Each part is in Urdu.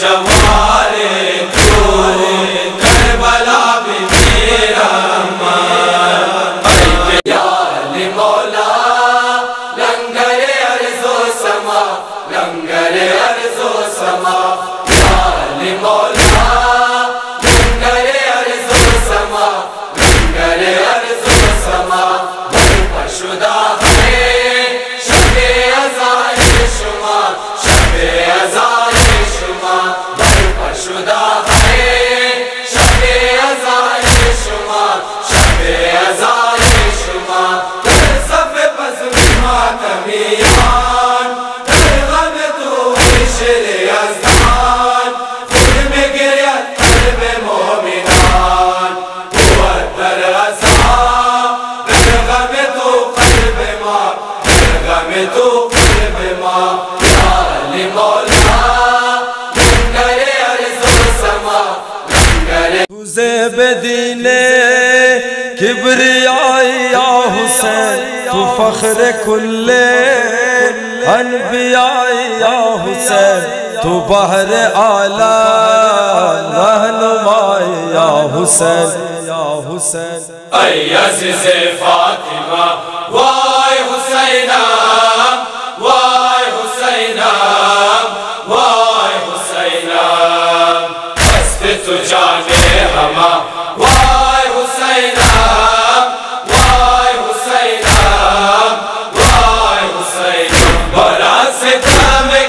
جمال کربلا میں تیرا سما لنگر عرض و سما۔ یار سما لنگر عرض شدہ Vishwada مدينة كبرياء يا حسين فخر كل انبياء يا حسين تو بحر آلہ رہنما یا حسین یا حسین. ایس سے فاطمہ وائے حسینہ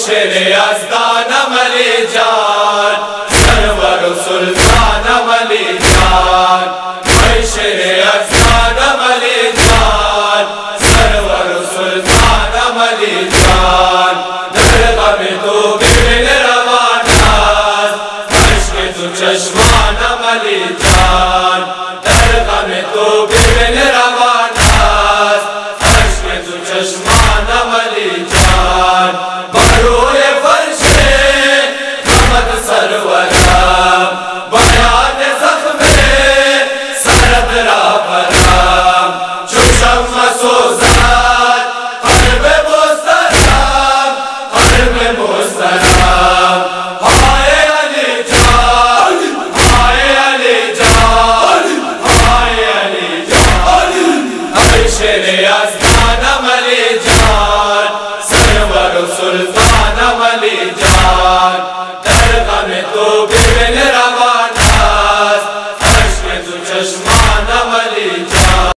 بشر ازدان عملی جان، سرور سلطان ملی جان۔ بشر ازدان ملی جان، سرور سلطان ملی جان۔ درگا تو بگل روان ناز عشق تو چشمان ملی جان۔ سلطان ولی جان درگاہ میں تو